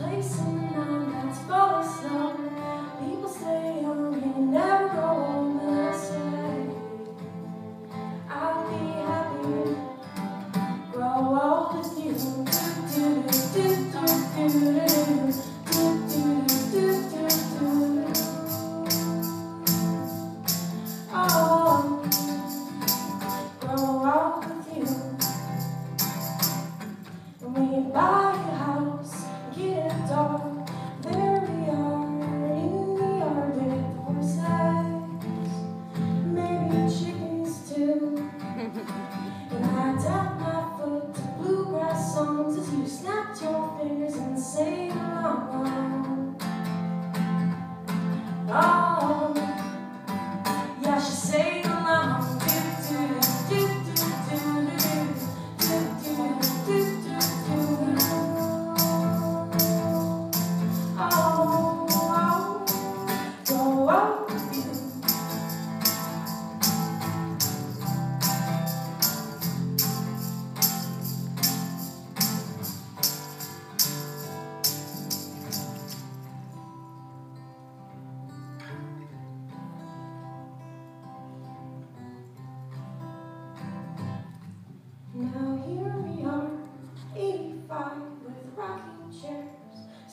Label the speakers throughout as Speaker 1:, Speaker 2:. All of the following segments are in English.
Speaker 1: place in that's. People stay and oh, never I say I'll be happy grow old with you. Do, do, do, do, do, do, do, say no more.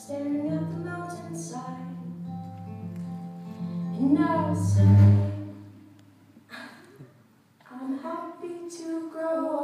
Speaker 1: Staring at the mountainside. And I'll say, I'm happy to grow up.